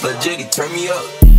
Slut Jiggy, turn me up.